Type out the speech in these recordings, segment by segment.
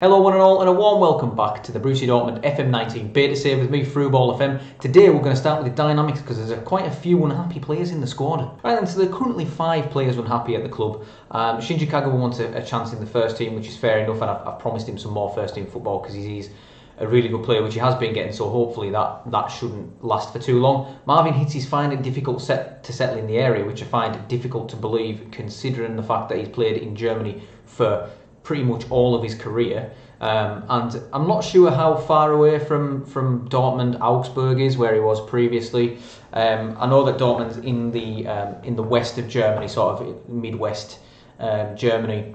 Hello one and all and a warm welcome back to the Borussia Dortmund FM19 beta save with me Frew Ball FM. Today we're going to start with the dynamics because there's a, quite a few unhappy players in the squad. Right then, so there are currently five players unhappy at the club. Um, Shinji Kagawa wants a, a, chance in the first team which is fair enough and I've, I've promised him some more first team football because he's a really good player which he has been getting so hopefully that, that shouldn't last for too long. Marvin Hitz is finding difficult set to settle in the area which I find difficult to believe considering the fact that he's played in Germany for pretty much all of his career. Um, and I'm not sure how far away from, from Dortmund Augsburg is where he was previously. Um, I know that Dortmund's in the um, in the west of Germany, sort of midwest um, Germany.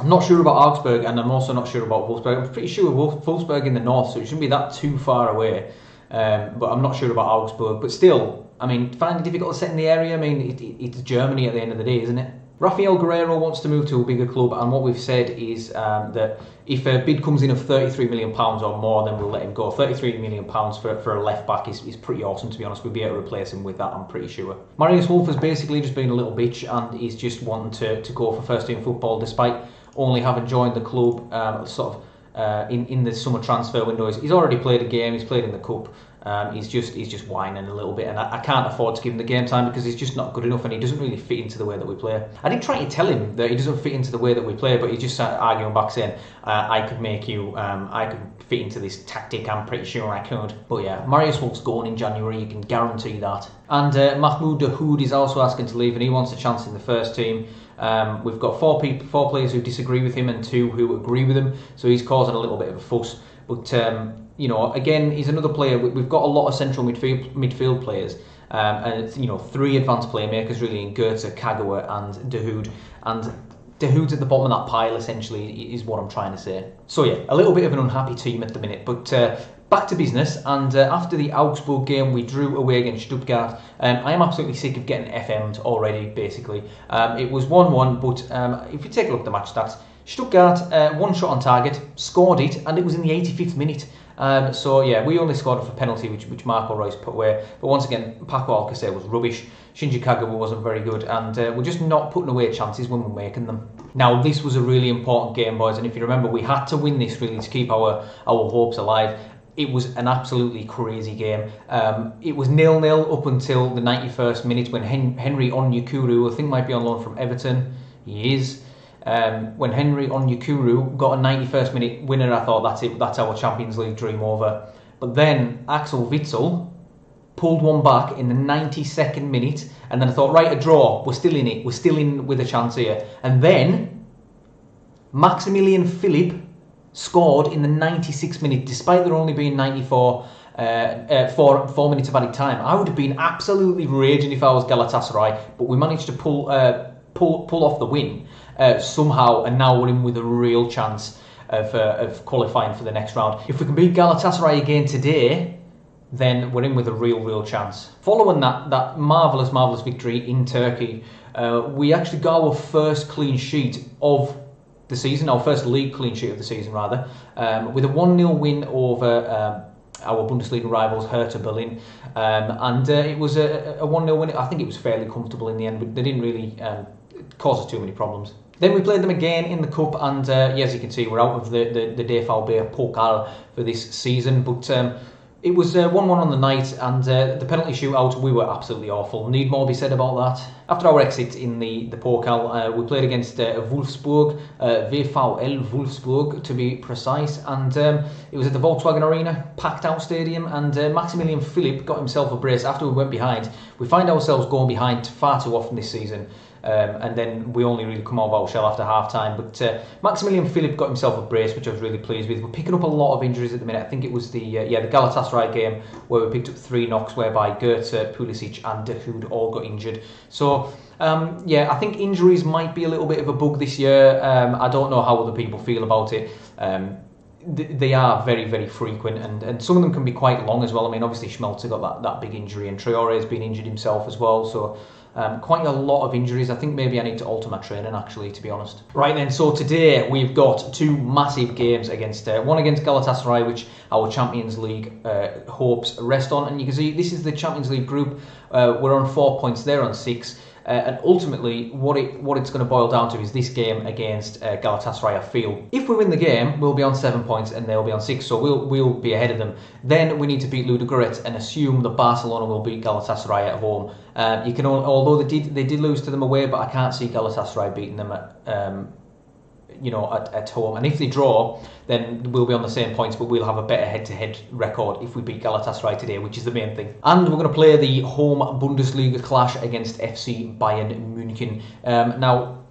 I'm not sure about Augsburg, and I'm also not sure about Wolfsburg. I'm pretty sure Wolfsburg in the north, so it shouldn't be that too far away. Um, but I'm not sure about Augsburg. But still, I mean, finding difficult to set in the area. I mean, it, it, it's Germany at the end of the day, isn't it? Rafael Guerreiro wants to move to a bigger club, and what we've said is um, that if a bid comes in of 33 million pounds or more, then we'll let him go. 33 million pounds for, for a left back is, is pretty awesome, to be honest. We'll be able to replace him with that, I'm pretty sure. Marius Wolf has basically just been a little bitch, and he's just wanting to, to go for first team football, despite only having joined the club um, sort of uh, in in the summer transfer window. He's already played a game. He's played in the cup. Um, he's just he's just whining a little bit, and I, I, can't afford to give him the game time because he's just not good enough, and he doesn't really fit into the way that we play. I did try to tell him that he doesn't fit into the way that we play, but he just started arguing back saying, uh, "I could make you, um, I could fit into this tactic. I'm pretty sure I could." But yeah, Marius Wolf's gone in January. You can guarantee that. And uh, Mahmoud Dahoud is also asking to leave, and he wants a chance in the first team. Um, we've got four people, four players who disagree with him, and two who agree with him. So he's causing a little bit of a fuss. But um, you know, again, he's another player. We've got a lot of central midfield midfield players, um, and it's you know three advanced playmakers really in Goetze, Kagawa, and Dahoud, and Dahoud's at the bottom of that pile essentially is what I'm trying to say. So yeah, a little bit of an unhappy team at the minute, but. Uh, back to business, and uh, after the Augsburg game, we drew away against Stuttgart. Um, I am absolutely sick of getting FM'd already, basically. Um, it was 1 1, but um, if you take a look at the match stats, Stuttgart, uh, one shot on target, scored it, and it was in the 85th minute. Um, so yeah, we only scored it for penalty, which, which Marco Reus put away. But once again, Paco Alcacer was rubbish. Shinji Kagawa wasn't very good, and uh, we're just not putting away chances when we're making them. Now, this was a really important game, boys, and if you remember, we had to win this really to keep our our hopes alive. It was an absolutely crazy game. Um, it was nil nil up until the 91st minute when Hen- Henry Onyekuru, I think might be on loan from Everton. He is um, when Henry Onyekuru got a 91st minute winner, I thought that's it, that's our Champions League dream over. But then Axel Witsel pulled one back in the 92nd minute, and then I thought, right, a draw, we're still in it, we're still in with a chance here. And then Maximilian Philipp scored in the 96th minute, despite there only being 94. Uh, uh, four, four minutes of added time. I would have been absolutely raging if I was Galatasaray, but we managed to pull uh, pull pull off the win uh, somehow, and now we're in with a real chance of, uh, of qualifying for the next round. If we can beat Galatasaray again today, then we're in with a real, real chance. Following that, that marvellous, marvellous victory in Turkey, uh, we actually got our first clean sheet of the season, our first league clean sheet of the season, rather, um, with a 1 0 win over. Um, our Bundesliga rivals Hertha Berlin, um, and uh, it was a, a 1 0 win. I think it was fairly comfortable in the end, but they didn't really um, cause us too many problems. Then we played them again in the cup, and uh, yeah, as you can see, we're out of the the, the Pokal for this season. But um, it was uh, 1 1 on the night, and uh, the penalty shootout, we were absolutely awful. Need more be said about that? After our exit in the, the Pokal, uh, we played against uh, Wolfsburg, uh, VfL Wolfsburg to be precise, and um, it was at the Volkswagen Arena, packed out stadium, and uh, Maximilian Philipp got himself a brace after we went behind. We find ourselves going behind far too often this season. Um, and then we only really come out of our shell after half time. But uh, Maximilian Philipp got himself a brace, which I was really pleased with. We're picking up a lot of injuries at the minute. I think it was the uh, yeah the Galatasaray game where we picked up three knocks, whereby Goetze, Pulisic, and Dahoud all got injured. So. Um, yeah, I think injuries might be a little bit of a bug this year. Um, I don't know how other people feel about it. Um, they are very, very frequent, and, and some of them can be quite long as well. I mean, obviously Schmelzer got that, that big injury, and Traore has been injured himself as well. So um, quite a lot of injuries. I think maybe I need to alter my training actually, to be honest. Right then, so today we've got two massive games against uh, one against Galatasaray, which our Champions League uh, hopes rest on, and you can see this is the Champions League group. Uh, we're on four points, they're on six. Uh, and ultimately, what it what it's going to boil down to is this game against uh, Galatasaray. I feel if we win the game, we'll be on seven points and they'll be on six, so we'll we'll be ahead of them. Then we need to beat Ludogorets and assume that Barcelona will beat Galatasaray at home. Um, you can although they did they did lose to them away, but I can't see Galatasaray beating them at. Um, you know, at, at home. And if they draw, then we'll be on the same points, but we'll have a better head-to-head record if we beat Galatasaray today, which is the main thing. And we're going to play the home Bundesliga clash against FC Bayern Munich. Um, now,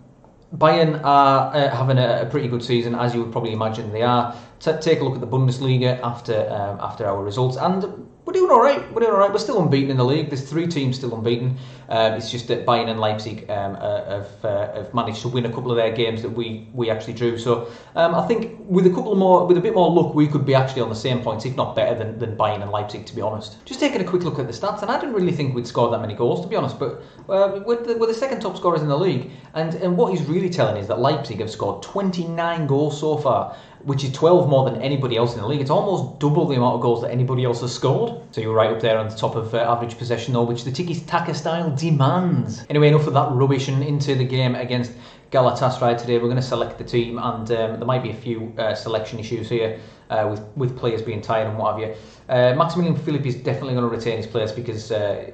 Bayern are uh, having a, a, pretty good season, as you would probably imagine they are. T- take a look at the Bundesliga after um, after our results, and we're doing all right. We're doing all right. We're still unbeaten in the league. There's three teams still unbeaten. Um, it's just that Bayern and Leipzig um, uh, have, uh, have managed to win a couple of their games that we, we actually drew. So um, I think with a couple more, with a bit more luck, we could be actually on the same points, if not better than, than Bayern and Leipzig, to be honest. Just taking a quick look at the stats, and I didn't really think we'd scored that many goals, to be honest. But uh, we're, the, we're the second top scorers in the league, and and what he's really telling is that Leipzig have scored 29 goals so far which is 12 more than anybody else in the league. It's almost double the amount of goals that anybody else has scored. So you're right up there on the top of uh, average possession, though, which the tiki taka style demands. Anyway, enough of that rubbish and into the game against Galatasaray today. We're going to select the team, and um, there might be a few uh, selection issues here uh, with with players being tired and what have you. Uh, Maximilian Philipp is definitely going to retain his place because uh,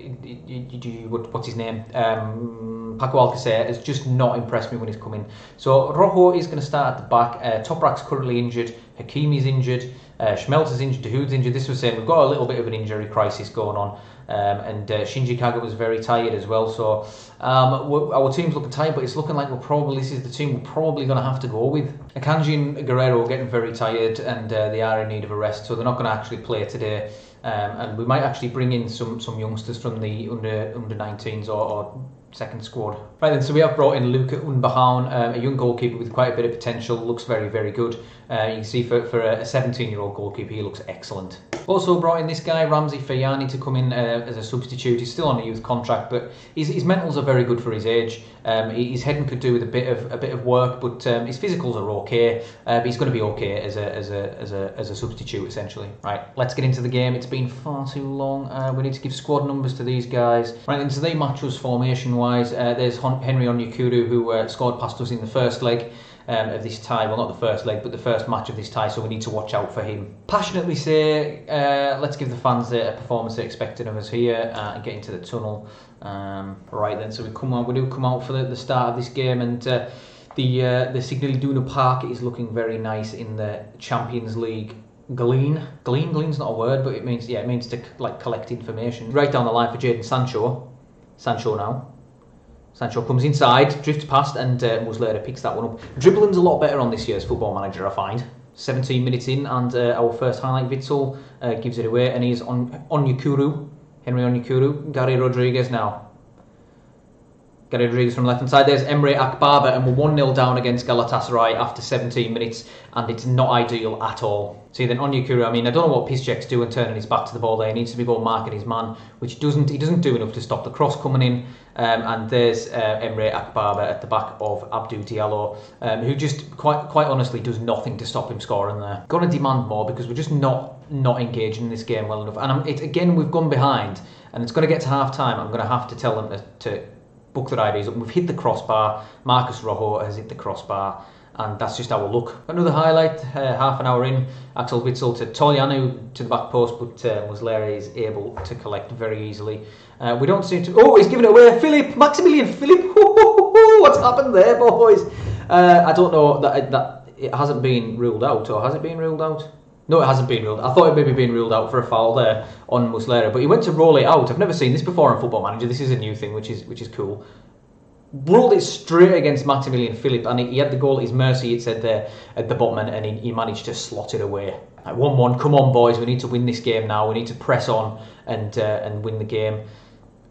what's his name? Um, Paco Alcacer has just not impressed me when he's come in. So Rojo is going to start at the back. Uh, Toprak's currently injured. Hakimi's injured. Uh, Schmelz's injured. Dahoud's injured. This was saying we've got a little bit of an injury crisis going on. Um, and uh, Shinji Kagawa was very tired as well. So um, our team's looking tired, but it's looking like we're probably this is the team we're probably going to have to go with. Akanji and Guerreiro are getting very tired, and uh, they are in need of a rest, so they're not going to actually play today. Um, and we might actually bring in some some youngsters from the under under 19s or, or second squad. Right then, so we have brought in Luca Unbehauen, um, a young goalkeeper with quite a bit of potential, looks very, very good. Uh, you can see for, for a 17 year old goalkeeper, he looks excellent. Also brought in this guy, Ramzi Fayani, to come in uh, as a substitute. He's still on a youth contract, but his, his mentals are very good for his age. Um, his head could do with a bit of a bit of work, but um, his physicals are okay. Uh, but he's going to be okay as a, as, a, as, a, as a substitute, essentially. Right, let's get into the game. It's been far too long. Uh, we need to give squad numbers to these guys. Right then, so they match us formation wise. Uh, there's Henry Onyekuru, who uh, scored past us in the first leg um, of this tie. Well, not the first leg, but the first match of this tie. So we need to watch out for him. Passionately say, uh, let's give the fans a performance they're expecting of us here uh, and get into the tunnel. Um, right then, so we come on. We do come out for the, the start of this game and. Uh, the uh, the Signal Iduna Park is looking very nice in the Champions League glean. Glean, glean's not a word, but it means yeah, it means to like collect information. Right down the line for Jadon Sancho. Sancho now. Sancho comes inside, drifts past, and uh, Muslera picks that one up. Dribbling's a lot better on this year's Football Manager, I find. 17 minutes in, and uh, our first highlight, Witsel, uh, gives it away, and he's on Onyekuru, Henry Onyekuru, Garry Rodrigues now. Garry Rodrigues from the left hand side. There's Emre Akbaba, and we're 1 0 down against Galatasaray after 17 minutes, and it's not ideal at all. See, then Onyekuru, I mean, I don't know what Piszczek's doing turning his back to the ball there. He needs to be ball marking his man, which doesn't he doesn't do enough to stop the cross coming in. Um, and there's uh, Emre Akbaba at the back of Abdou Diallo, um, who just quite quite honestly does nothing to stop him scoring there. Going to demand more because we're just not not engaging in this game well enough. And it, again, we've gone behind, and it's going to get to half time. I'm going to have to tell them to, to book their IVs up. We've hit the crossbar. Marcos Rojo has hit the crossbar. And that's just our look. Another highlight, uh, half an hour in, Axel Witsel to Toljan to the back post, but uh, Muslera is able to collect very easily. Uh, we don't seem to. Oh, he's giving it away. Philipp, Maximilian Philipp. What's happened there, boys? Uh, I don't know that that it hasn't been ruled out, or has it been ruled out? No, it hasn't been ruled. I thought it maybe been ruled out for a foul there on Muslera, but he went to roll it out. I've never seen this before in Football Manager. This is a new thing, which is which is cool. Rolled it straight against Maximilian Philipp, and he, had the goal at his mercy. It said there at the bottom, and he, he managed to slot it away. Like one-one. Come on, boys. We need to win this game now. We need to press on and uh, and win the game.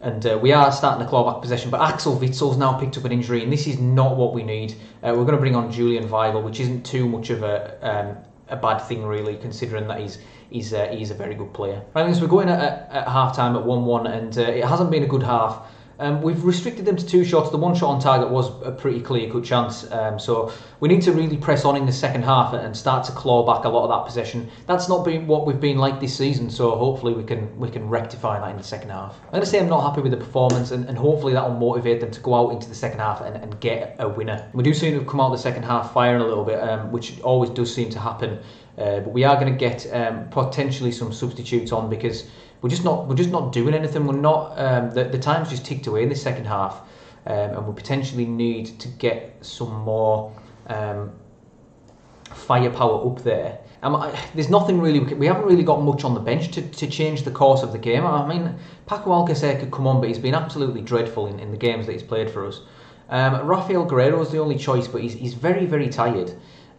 And uh, we are starting to claw back possession, but Axel Witsel's now picked up an injury, and this is not what we need. Uh, we're going to bring on Julian Weigl, which isn't too much of a um, a bad thing really, considering that he's he's uh, he's a very good player. Right, so we're going at, at, at half time at one one, and uh, it hasn't been a good half. Um, we've restricted them to two shots. The one shot on target was a pretty clear cut chance. Um, so we need to really press on in the second half and start to claw back a lot of that possession. That's not been what we've been like this season. So hopefully we can we can rectify that in the second half. I'm going to say I'm not happy with the performance, and, and hopefully that will motivate them to go out into the second half and, and get a winner. We do seem to have come out the second half firing a little bit, um, which always does seem to happen. Uh, but we are going to get um, potentially some substitutes on because we're just not we're just not doing anything. We're not um, the the time's just ticked away in the second half, um, and we potentially need to get some more um, firepower up there. I, there's nothing really we, haven't really got much on the bench to, to change the course of the game. I mean, Paco Alcacer could come on, but he's been absolutely dreadful in, in the games that he's played for us. Um, Rafael Guerreiro is the only choice, but he's, he's very very tired,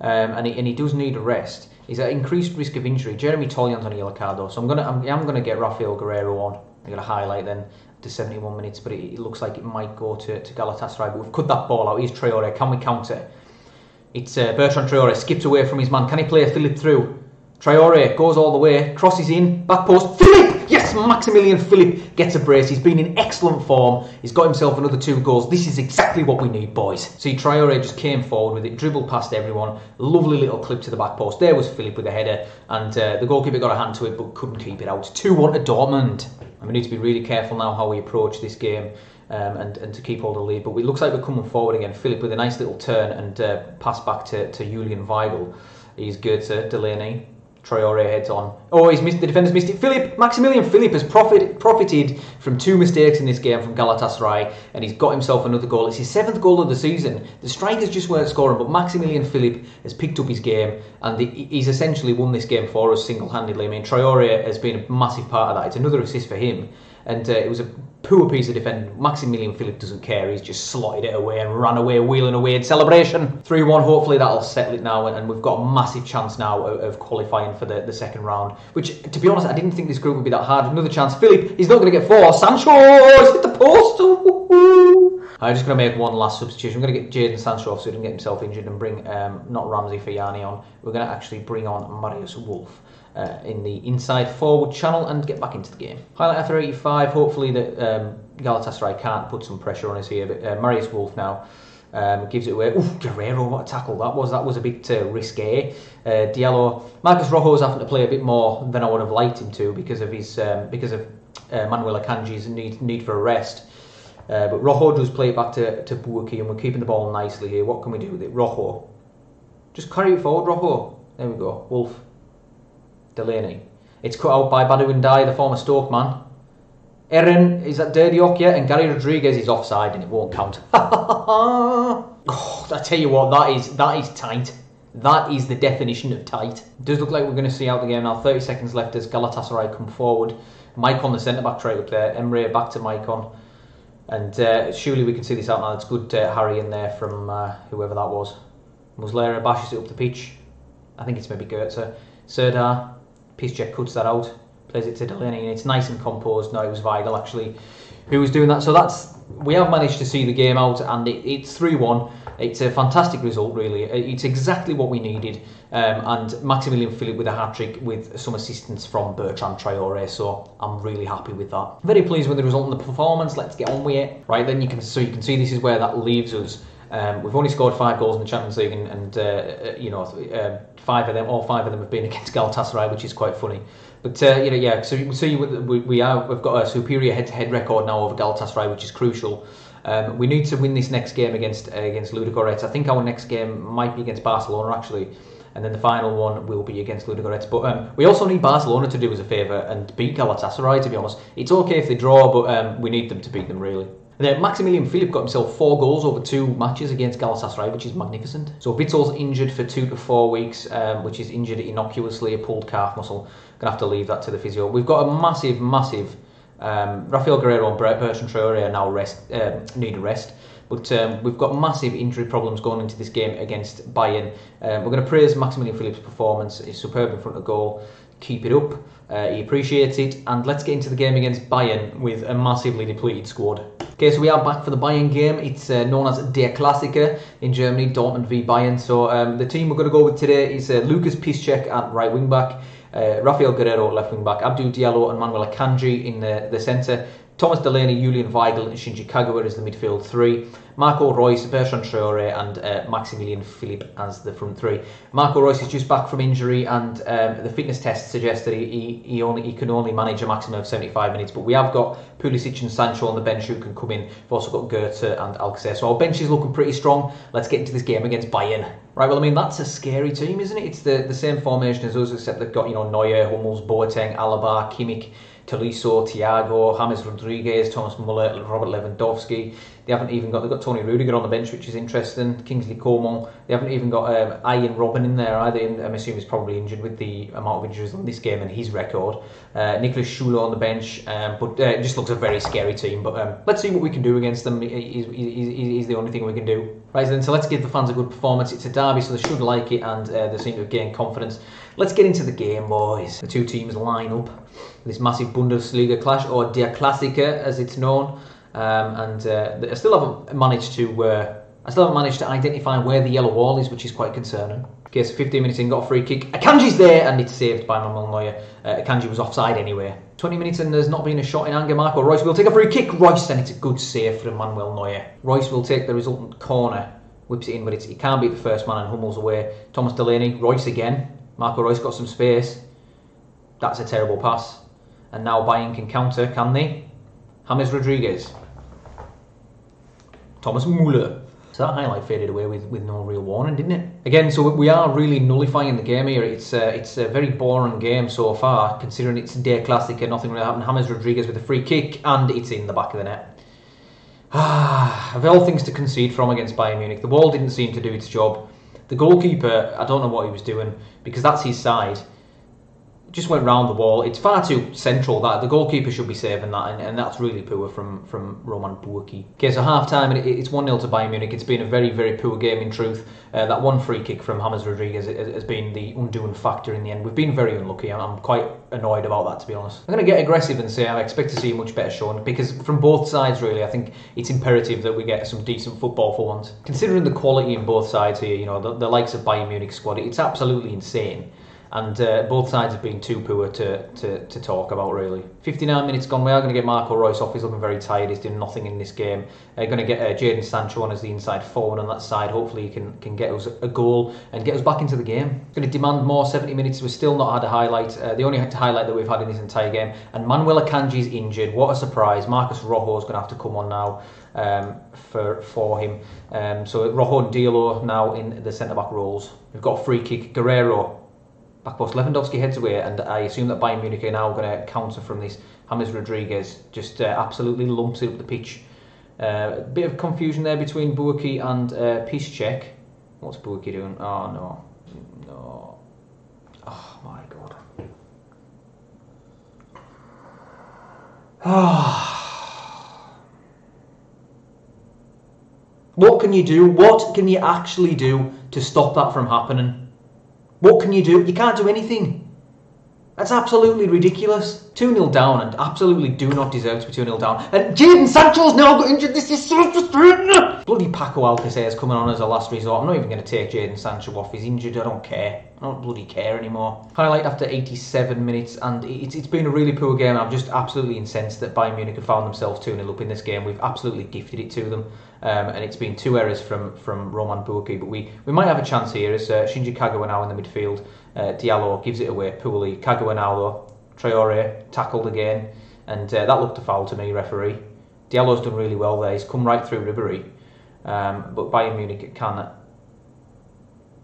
um, and he, and he does need a rest. He's at increased risk of injury. Jeremy Toljan's on a yellow card though, so I'm gonna I'm, I'm gonna get Rafael Guerreiro on. I'm gonna highlight then to 71 minutes, but it, it, looks like it might go to, to Galatasaray. But we've cut that ball out. He's Traore. Can we counter? It's uh, Bertrand Traore skips away from his man. Can he play a Philipp through? Traore goes all the way, crosses in, back post. Yes, Maximilian Philipp gets a brace. He's been in excellent form. He's got himself another two goals. This is exactly what we need, boys. See, Traore just came forward with it, dribbled past everyone. Lovely little clip to the back post. There was Philipp with a header, and uh, the goalkeeper got a hand to it but couldn't keep it out. 2 1 to Dortmund. And we need to be really careful now how we approach this game. Um, and, and to keep hold of the lead. But it looks like we're coming forward again. Philipp with a nice little turn and uh, pass back to, to Julian Weigl. He's good to Delaney. Traore heads on. Oh, he's missed the defender's missed it. Philipp Maximilian Philipp has profit, profited from two mistakes in this game from Galatasaray, and he's got himself another goal. It's his seventh goal of the season. The strikers just weren't scoring, but Maximilian Philipp has picked up his game, and the, he's essentially won this game for us single-handedly. I mean, Traore has been a massive part of that. It's another assist for him and uh, it was a poor piece of defending. Maximilian Philipp doesn't care. He's just slotted it away and ran away, wheeling away in celebration. 3 1. Hopefully that'll settle it now, and we've got a massive chance now of, qualifying for the, the second round. Which, to be honest, I didn't think this group would be that hard. Another chance. Philipp, he's not going to get four. Sancho, he's hit the post. I'm just going to make one last substitution. We're going to get Jadon Sancho off so he doesn't get himself injured and bring um, not Ramsey Fayani on. We're going to actually bring on Marius Wolf uh, in the inside forward channel and get back into the game. Highlight after 85. Hopefully that um, Galatasaray can't put some pressure on us here. But uh, Marius Wolf now um, gives it away. Ooh, Guerreiro, what a tackle that was. That was a bit uh, risque. Uh, Diallo, Marcos Rojo's having to play a bit more than I would have liked him to because of his um, because of uh, Manuel Akanji's need need for a rest. Uh, but Rojo does play it back to, to Bürki and we're keeping the ball nicely here. What can we do with it? Rojo. Just carry it forward, Rojo. There we go. Wolf. Delaney. It's cut out by Badou Ndiaye, the former Stoke man. Erin is at Derdiyok yet, and Garry Rodrigues is offside and it won't count. oh, I tell you what, that is that is tight. That is the definition of tight. It does look like we're going to see out the game now. 30 seconds left as Galatasaray come forward. Maicon the centre back tray up there. Emre back to Maicon. And uh, surely we can see this out now. It's good uh, Harry in there from uh, whoever that was. Muslera bashes it up the pitch. I think it's maybe Goetze. Serdar Piszczek cuts that out, plays it to Delaney, and it's nice and composed. No, it was Weigl actually who was doing that. So that's we have managed to see the game out, and it, it's three one. It's a fantastic result, really. It's exactly what we needed. Um, and Maximilian Philipp with a hat trick with some assistance from Bertrand Traore. So I'm really happy with that. Very pleased with the result and the performance. Let's get on with it. Right then, you can so you can see this is where that leaves us. Um, we've only scored five goals in the Champions League, and, and uh, uh you know, uh, five of them, all five of them have been against Galatasaray, which is quite funny. But uh, you know, yeah. So you see, we, we are we've got a superior head-to-head record now over Galatasaray, which is crucial. Um, we need to win this next game against uh, against Ludogorets. I think our next game might be against Barcelona actually, and then the final one will be against Ludogorets. But um, we also need Barcelona to do us a favour and beat Galatasaray. To be honest, it's okay if they draw, but um, we need them to beat them really. And then Maximilian Philipp got himself four goals over two matches against Galatasaray, which is magnificent. So Witsel's injured for two to four weeks, um, which is injured innocuously, a pulled calf muscle. Gonna have to leave that to the physio. We've got a massive, massive. Um, Rafael Guerreiro and Bertrand Traore are now rest, um, need a rest. But um, we've got massive injury problems going into this game against Bayern. Um, we're going to praise Maximilian Philipp's performance. He's superb in front of goal. Keep it up. Uh, he appreciates it. And let's get into the game against Bayern with a massively depleted squad. Okay, so we are back for the Bayern game. It's uh, known as Der Klassiker in Germany, Dortmund v Bayern. So um, the team we're going to go with today is uh, Lucas Piszczek at right wing back, uh, Rafael Guerreiro left wing back, Abdou Diallo and Manuel Akanji in the, the centre, Thomas Delaney, Julian Weigl, and Shinji Kagawa as the midfield three. Marco Reus, Bertrand Traore, and uh, Maximilian Philipp as the front three. Marco Reus is just back from injury, and um, the fitness test suggests that he, he, only, he can only manage a maximum of 75 minutes. But we have got Pulisic and Sancho on the bench who can come in. We've also got Goetze and Alcacer. So our bench is looking pretty strong. Let's get into this game against Bayern. Right, well, I mean, that's a scary team, isn't it? It's the, the same formation as us, except they've got, you know, Neuer, Hummels, Boateng, Alaba, Kimmich, Tolisso, Thiago, James Rodriguez, Thomas Muller, Robert Lewandowski. They haven't even got they've got Tony Rudiger on the bench, which is interesting. Kingsley Coman. They haven't even got um, Arjen Robben in there either. I'm assuming he's probably injured with the amount of injuries on this game and his record. Uh, Nicholas Schuler on the bench, um, but uh, it just looks a very scary team. But um, let's see what we can do against them. He's, he's, he's, the only thing we can do. Right then, so let's give the fans a good performance. It's a derby, so they should like it, and uh, they seem to have gained confidence. Let's get into the game, boys. The two teams line up this massive Bundesliga clash, or Der Klassiker as it's known. Um, and uh, I still haven't managed to uh, I still haven't managed to identify where the yellow wall is, which is quite concerning. Okay, so 15 minutes in, got a free kick. Akanji's there, and it's saved by Manuel Neuer. Uh, Akanji was offside anyway. 20 minutes in, there's not been a shot in anger. Marco Reus will take a free kick. Reus, and it's a good save for Manuel Neuer. Reus will take the resultant corner, whips it in, but he can't beat the first man, and Hummels away. Thomas Delaney, Reus again. Marco Reus got some space. That's a terrible pass. And now Bayern can counter, can they? James Rodriguez. Thomas Muller. So that highlight faded away with, with no real warning, didn't it? Again, so we are really nullifying the game here. It's uh, it's a very boring game so far, considering it's a Der Klassiker and nothing really happened. James Rodriguez with a free kick, and it's in the back of the net. Ah, of all things to concede from against Bayern Munich, the ball didn't seem to do its job. The goalkeeper, I don't know what he was doing because that's his side just went round the wall. It's far too central. That the goalkeeper should be saving that, and, and that's really poor from from Roman Bürki. Okay, so half time, it, it's one 0 to Bayern Munich. It's been a very very poor game in truth. Uh, that one free kick from James Rodriguez has been the undoing factor in the end. We've been very unlucky. I'm quite annoyed about that to be honest. I'm going to get aggressive and say I expect to see much better showing because from both sides really, I think it's imperative that we get some decent football for once. Considering the quality in both sides here, you know the, the likes of Bayern Munich squad, it's absolutely insane and uh, both sides have been too poor to, to, to talk about really. 59 minutes gone, we are going to get Marco Reus off. He's looking very tired. He's doing nothing in this game. Uh, going to get uh, Jadon Sancho on as the inside forward on that side. Hopefully, he can can get us a goal and get us back into the game. Going to demand more 70 minutes. We've still not had a highlight. Uh, the only highlight that we've had in this entire game. And Manuel Akanji's injured. What a surprise! Marcos Rojo's going to have to come on now. Um, for for him, um, so Rojo and Diallo now in the centre back roles. We've got a free kick. Guerreiro back post. Lewandowski heads away, and I assume that Bayern Munich are now going to counter from this. James Rodriguez just uh, absolutely lumps it up the pitch. Uh, a bit of confusion there between Bürki and uh, Piszczek. What's Bürki doing? Oh no, no. Oh my god. what can you do? What can you actually do to stop that from happening? What can you do? You can't do anything. That's absolutely ridiculous. 2 0 down and absolutely do not deserve to be 2 0 down. And Jadon Sancho's now got injured. This is so frustrating. Bloody Paco Alcacer is coming on as a last resort. I'm not even going to take Jadon Sancho off. He's injured. I don't care. I don't bloody care anymore. Highlight after 87 minutes, and it's, it's been a really poor game. I'm just absolutely incensed that Bayern Munich have found themselves 2 0 up in this game. We've absolutely gifted it to them. Um, and it's been two errors from from Roman Bürki, but we, we might have a chance here as uh, Shinji Kagawa now in the midfield. Uh, Diallo gives it away poorly. Now Traore tackled again, and uh, that looked a foul to me, referee. Diallo's done really well there. He's come right through Ribery, um, but Bayern Munich can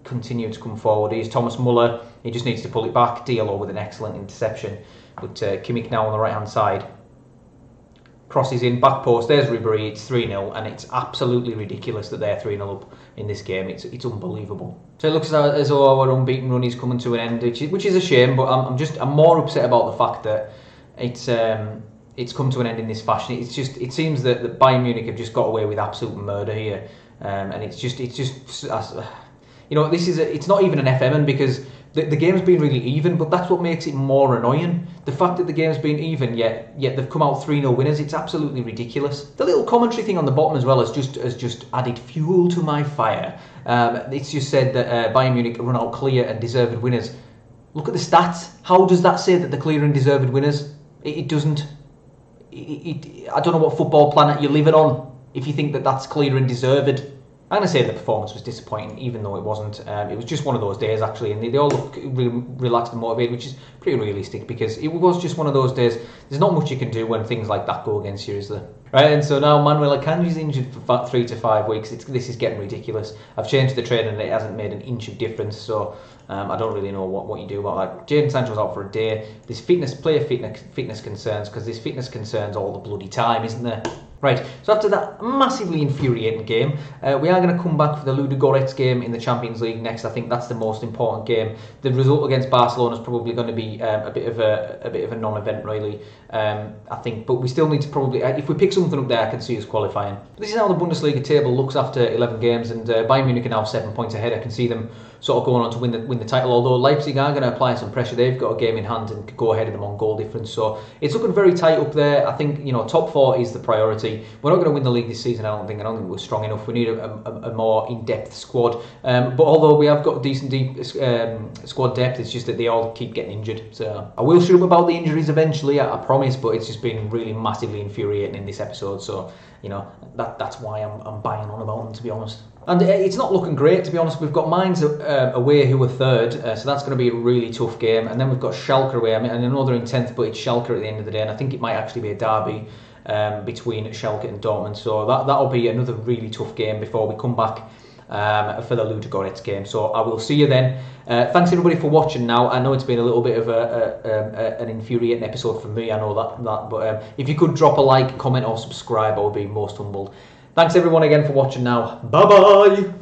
continue to come forward. He's Thomas Muller. He just needs to pull it back. Diallo with an excellent interception, but uh, Kimmich now on the right hand side crosses in, back post, there's Ribery, it's 3 0, and it's absolutely ridiculous that they're 3 0 up in this game. It's it's unbelievable. So it looks as though our unbeaten run is coming to an end, which is, which is a shame, but I'm, I'm just I'm more upset about the fact that it's. Um, it's come to an end in this fashion. It's just it seems that, that Bayern Munich have just got away with absolute murder here, um, and it's just it's just you know this is a, it's not even an FMN because the, the game's been really even, but that's what makes it more annoying. The fact that the game's been even, yet yet they've come out 3 0 winners, it's absolutely ridiculous. The little commentary thing on the bottom as well has just has just added fuel to my fire. Um, it's just said that uh, Bayern Munich run out clear and deserved winners. Look at the stats. How does that say that they're clear and deserved winners? It, it doesn't. it, it, I don't know what football planet you're living on if you think that that's clear and deserved. I'm going to say the performance was disappointing, even though it wasn't. Um, it was just one of those days, actually, and they, they all look relaxed and motivated, which is pretty realistic because it was just one of those days. There's not much you can do when things like that go against you, is there? Right, and so now Manuel Akanji's injured for three to five weeks. It's, this is getting ridiculous. I've changed the training and it hasn't made an inch of difference, so um, I don't really know what, what you do about that. Jadon Sancho's out for a day. There's fitness, player fitness, fitness concerns because there's fitness concerns all the bloody time, isn't there? Right, so after that massively infuriating game, uh, we are going to come back for the Ludogorets game in the Champions League next. I think that's the most important game. The result against Barcelona is probably going to be um, a bit of a, a bit of a non-event, really. Um, I think, but we still need to probably, uh, if we pick something up there, I can see us qualifying. This is how the Bundesliga table looks after 11 games, and uh, Bayern Munich are now seven points ahead. I can see them sort of going on to win the win the title. Although Leipzig are going to apply some pressure, they've got a game in hand and could go ahead of them on goal difference. So it's looking very tight up there. I think you know top four is the priority. We're not going to win the league this season. I don't think. I don't think we're strong enough. We need a, a, a more in-depth squad. Um, but although we have got decent deep um, squad depth, it's just that they all keep getting injured. So I will shut up about the injuries eventually. I, I promise. But it's just been really massively infuriating in this episode. So you know that that's why I'm, I'm buying on about them to be honest. And uh, it's not looking great, to be honest. We've got Mainz uh, away, who are third, uh, so that's going to be a really tough game. And then we've got Schalke away. I mean, I know they're in tenth, but it's Schalke at the end of the day, and I think it might actually be a derby um, between Schalke and Dortmund. So that that'll be another really tough game before we come back um, for the Ludogorets game. So I will see you then. Uh, thanks everybody for watching. Now I know it's been a little bit of a, a, a an infuriating episode for me. I know that that, but um, if you could drop a like, comment, or subscribe, I would be most humbled. Thanks everyone again for watching now. Bye bye.